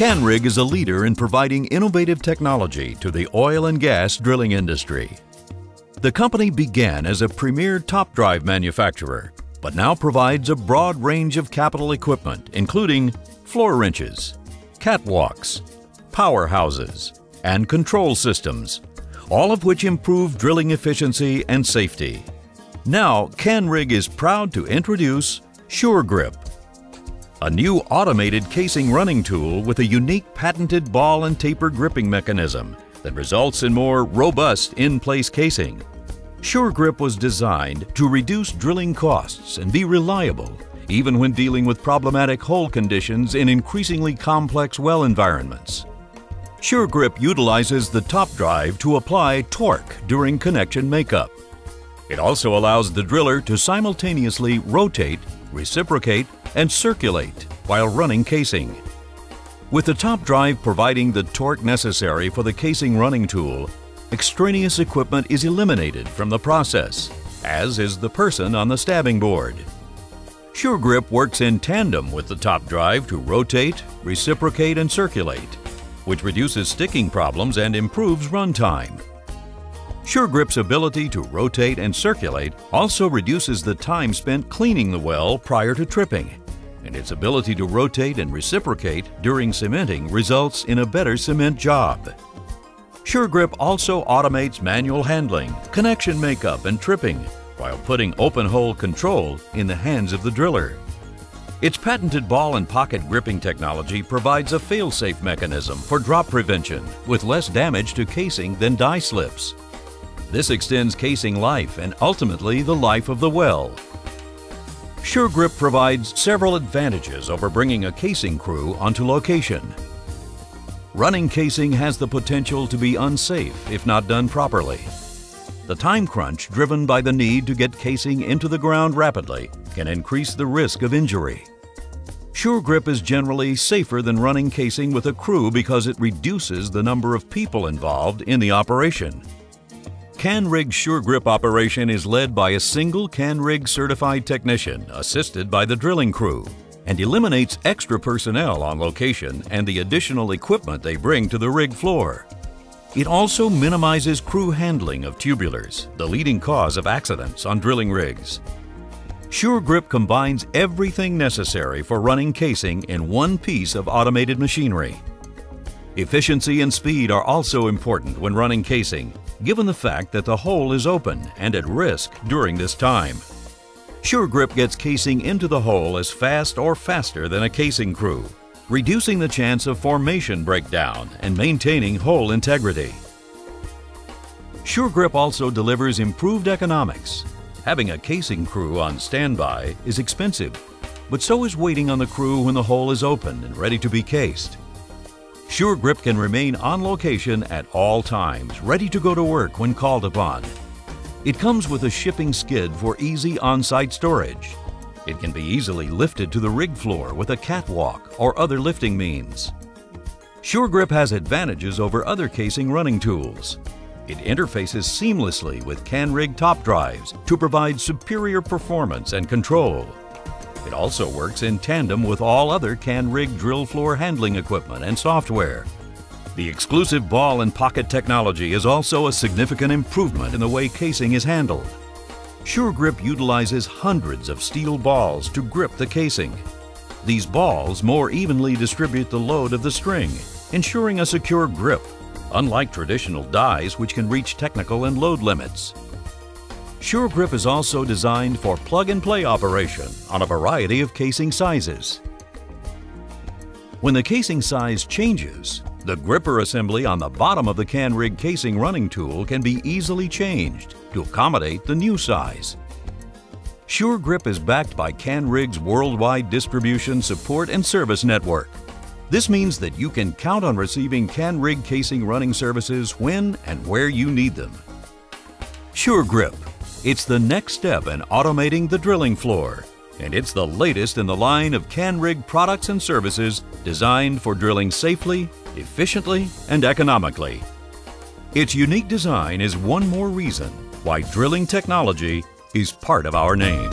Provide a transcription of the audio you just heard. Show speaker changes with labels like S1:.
S1: Canrig is a leader in providing innovative technology to the oil and gas drilling industry. The company began as a premier top drive manufacturer, but now provides a broad range of capital equipment, including floor wrenches, catwalks, powerhouses, and control systems, all of which improve drilling efficiency and safety. Now, Canrig is proud to introduce SureGrip, a new automated casing running tool with a unique patented ball and taper gripping mechanism that results in more robust in-place casing. SureGrip was designed to reduce drilling costs and be reliable even when dealing with problematic hole conditions in increasingly complex well environments. SureGrip utilizes the top drive to apply torque during connection makeup. It also allows the driller to simultaneously rotate, reciprocate, and circulate while running casing. With the top drive providing the torque necessary for the casing running tool, extraneous equipment is eliminated from the process, as is the person on the stabbing board. SureGrip works in tandem with the top drive to rotate, reciprocate, and circulate, which reduces sticking problems and improves runtime. SureGrip's ability to rotate and circulate also reduces the time spent cleaning the well prior to tripping, and its ability to rotate and reciprocate during cementing results in a better cement job. SureGrip also automates manual handling, connection makeup, and tripping while putting open hole control in the hands of the driller. Its patented ball and pocket gripping technology provides a fail-safe mechanism for drop prevention with less damage to casing than die slips. This extends casing life and ultimately the life of the well. SureGrip provides several advantages over bringing a casing crew onto location. Running casing has the potential to be unsafe if not done properly. The time crunch driven by the need to get casing into the ground rapidly can increase the risk of injury. SureGrip is generally safer than running casing with a crew because it reduces the number of people involved in the operation. Canrig SureGrip operation is led by a single Canrig certified technician assisted by the drilling crew and eliminates extra personnel on location and the additional equipment they bring to the rig floor. It also minimizes crew handling of tubulars, the leading cause of accidents on drilling rigs. SureGrip combines everything necessary for running casing in one piece of automated machinery. Efficiency and speed are also important when running casing, given the fact that the hole is open and at risk during this time. SureGrip gets casing into the hole as fast or faster than a casing crew, reducing the chance of formation breakdown and maintaining hole integrity. SureGrip also delivers improved economics. Having a casing crew on standby is expensive, but so is waiting on the crew when the hole is open and ready to be cased. SureGrip can remain on location at all times, ready to go to work when called upon. It comes with a shipping skid for easy on-site storage it can be easily lifted to the rig floor with a catwalk or other lifting means. SureGrip has advantages over other casing running tools. It interfaces seamlessly with Canrig top drives to provide superior performance and control. It also works in tandem with all other Canrig drill floor handling equipment and software. The exclusive ball and pocket technology is also a significant improvement in the way casing is handled. SureGrip utilizes hundreds of steel balls to grip the casing. These balls more evenly distribute the load of the string, ensuring a secure grip, unlike traditional dies which can reach technical and load limits. SureGrip is also designed for plug-and-play operation on a variety of casing sizes. When the casing size changes, the gripper assembly on the bottom of the Canrig casing running tool can be easily changed to accommodate the new size. SureGrip is backed by Canrig's worldwide distribution support and service network. This means that you can count on receiving Canrig casing running services when and where you need them. SureGrip. It's the next step in automating the drilling floor, and it's the latest in the line of Canrig products and services designed for drilling safely efficiently, and economically. Its unique design is one more reason why drilling technology is part of our name.